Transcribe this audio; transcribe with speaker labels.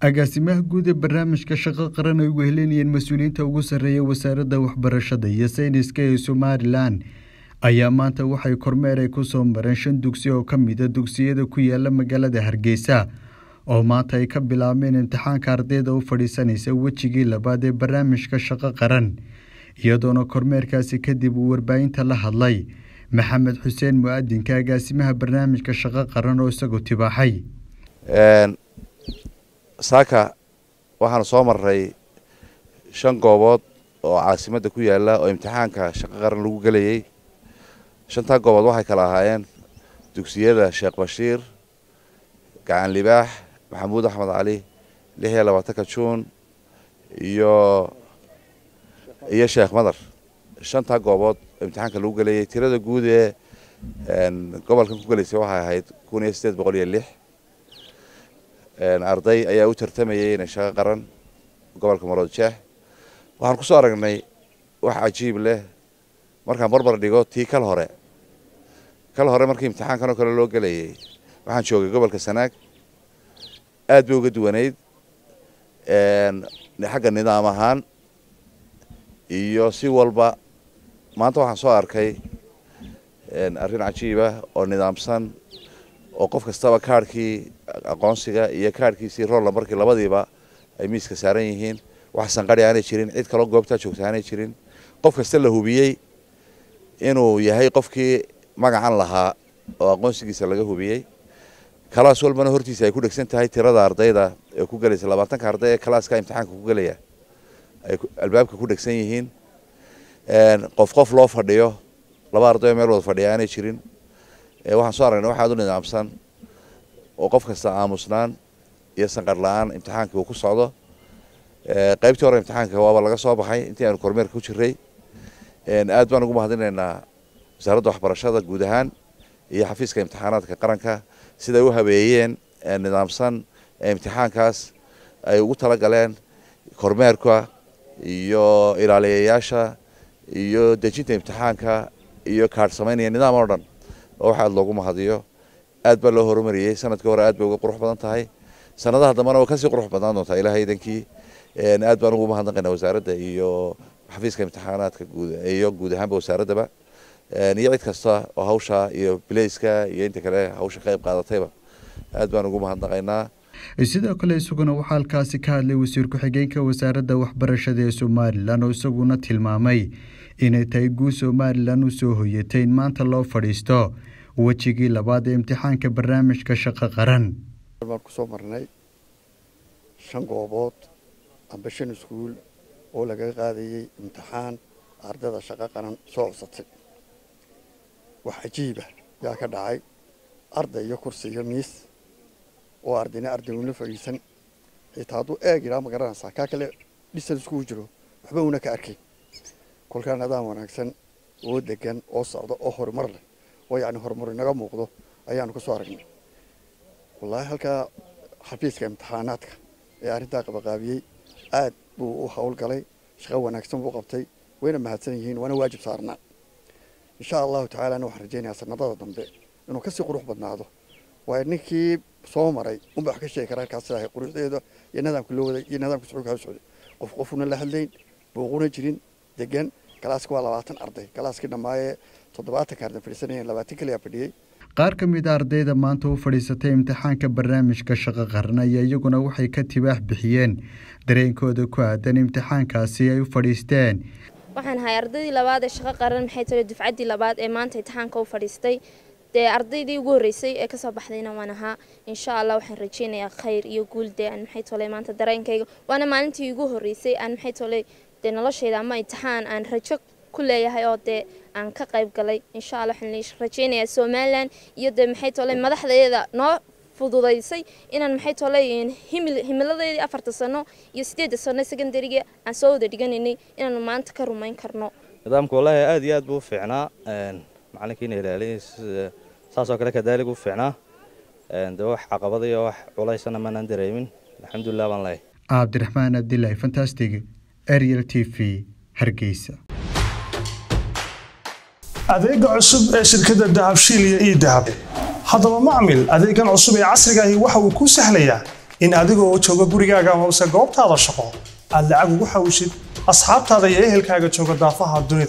Speaker 1: agaasimaha guud ee barnaamijka shaqo qaran ay wehelinayeen mas'uuliyiinta ugu sarreeya wasaaradda waxbarashada iyo sayniska ee somalilan ayaa maanta waxay kormeer ay ku soo mareen shan dugsi oo ka mida dugsiyada ku yaalla magaalada hargeysa oo maanta ay ka bilaabeen imtixaanka ardayda u fadhiisanaysa wejigii labaad ee barnaamijka shaqo qaran iyadoona kormeerkaasi kadib uu warbaahinta la hadlay. Maxamed xuseen mu'adinka agaasimaha barnaamijka shaqo qaran oo isagu tibaaxay
Speaker 2: saaka waxaanu soo maray shan goobood oo caasimadda ku yaalla oo imtixaanka shaqo qaran lagu gelayay. Shantaa goobood waxay kala ahaayeen dugsiyada sheekh bashiir gacan libaax maxamuud axmed cali lix iyo labaatanka juun iyo iyo sheekh madar. Shantaa goobood oo imtixaanka lagu gelayay tirada guud ee gobolkan ku gelaysay waxay ahayd kun iyo sideed boqol iyo lix arday ayaa u tartamayay inay shaqo qaran gobolka marood jeex waxaan ku soo aragnay wax cajiib leh. Markaan barbar dhigo tii kal hore. Kal hore markii imtixaankan oo kale loo gelayay waxaan joogay gobolka sanaag. Aad bay uga duwanayd. Xagga nidaam ahaan iyo si walba maanta waxaan soo arkay arrin cajiibah oo nidaamsan oo qof kastaba kaarhkii aqoonsiga iyo kaarhkiisii rolla markii labadiiba ay miiska saaran yihiin wax sanqari aanay jirin cid kaloo goobtaa joogta aanay jirin. Qof kasta la hubiyey inuu yahay qofkii magacan lahaa oo aqoonsigiisa laga hubiyey. Kalaas walbana hortiisa ay ku dhegsan tahay tirada ardayda ee ku gelaysa labaatanka arday ee kalaaska imtixaanka ku gelaya ay albaabka ku dhegsan yihiin. Qof qof loo fadhiyo laba arday meel wada fadhiya aanay jirin waxaan soo aragnay wax aad u nidaamsan oo qof kasta aamusnaan iyo sanqar la'aan imtixaankii uu ku socdo. Qaybtii hore imtixaanka waaba laga soo baxay intii aanu kormeerka ku jiray. Aad baan ugu mahadinaynaa wasaaradda waxbarashada guud ahaan iyo xafiiska imtixaanaadka qaranka. Siday u habeeyeen nidaamsan imtixaankaas ay ugu talagaleen kormeerka iyo ilaaliyayaasha iyo dejinta imtixaanka iyo kaadh samaynaya nidaam oo dhan oo wax aad loogu mahadiyo. Aad baa loo horumariyey sannadkii hore aad bay uga qurux badan tahay. Sanadaha dambena waa ka sii qurux badnaan doontaa ilaha idankii. Aad baan ugu mahadnaqaynaa wasaaradda iyo xafiiska imtixaanaadka iyo guud ahaanba wasaaraddaba iyo cid kasta oo hawsha iyo bilayska iyo inta kale hawsha qayb qaadatayba aad baan ugu mahadnaqaynaa.
Speaker 1: Sidoo kale isaguna waxaa halkaasi ka hadlay wasiir ku-xigeenka wasaaradda waxbarashada ee somalilan oo isaguna tilmaamay inay tahay guud somalilan u soo hoyatay in maanta loo fadhiisto wejigii labaad ee imtixaanka barnaamijka shaqo qaran.
Speaker 3: Baan ku soo marnay shan goobood amba shan iskuul oo laga qaadayey imtixaan ardayda shaqo qaran soo codsatay. Wax cajiiba yaa ka dhacay. Arday iyo kursi iyo miis oo ardayna arday una fadhiisan. Xitaa hadduu eeg idhaa ma garanaysaa kaa kale dhisan iskugu jiro. Waxba una ka arkayn kolkaa nidaam wanaagsan oo degan oo socda oo horumar leh oo yacni horumar inaga muuqdo ayaanu ka soo aragnay. Wallaahi halkaa xafiiska imtixaanaadka ee arrintaa qabaqaabiyey aad buu u howlgalay shaqo wanaagsan buu qabtay wayna mahadsan yihiin waana waajib saarnaa. Insha allahu tacaalana waxaan rajaynayaa sanadada dambe inuu ka sii qurux badnaado. Waayo ninkii soo maray unba wax ka sheegi kara halkaas sidahay quruxdeeda iyo nidaamka loo waday iyo nidaamka ha socday. Qof qofuna la hadlayn buuquna jirin degan galaaska waa labaatan arday. Galaaskii dhammaayee toddobaatanka arday fadhiisanayeen labaatan keliya fadhiyey
Speaker 1: qaar ka mid a ardayda maanta u fadhiisatay imtixaanka barnaamijka shaqo qaran ayaa iyaguna waxay ka tibaax bixiyeen. Dareenkooda ku aadan imtixaankaasi ay u fadhiisteen.
Speaker 4: Waxaan ahay ardaydii labaad ee shaqo qaran maxay tale dufcaddii labaad ee maanta imtixaanka u fadhiistay. Dee ardaydii ugu horreysay ee ka soo baxdayna waan ahaa. Insha allah waxaan rajeynayaa khayr iyo guul dee aan maxay tole maanta dareenkayga. Waana maalintii ugu horreysay aan maxay tole dee noloshayda ama imtixaan aan rajo ku leeyahay oo dee aan ka qayb galay insha allah waxaan rajeynayaa somalilan iyo dee maxay tole madaxdeeda noo fududaysay inaan maxay tole himiladeedii afarta sano iyo sideedda sano secondariga aan soo wada dhiganaynay inaanu maanta ka rumayn karno.
Speaker 5: Nidaamka wallaahi aad iyo aad buu u fiicnaa macalinkiina ilaaliyay saasoo kale kadaalig u fiicnaa. De wax caqabada iyo wax culaysana maanaan dareemin. Alxamdulilah baan leeyahay
Speaker 1: cabdiraxmaan abdilaahi fantastic ariel t v hargeysa.
Speaker 6: Adeega cusub ee shirkadda dahabshiil iyo ii dahab. Haddaba macmil adeegan cusub ee casriga ahi waxa uu kuu sahlayaa in adigoo jooga gurigaaga amase goobtaada shaqo. Aad lacag ugu xawishid asxaabtaada iyo ehelkaaga jooga daafaha dunida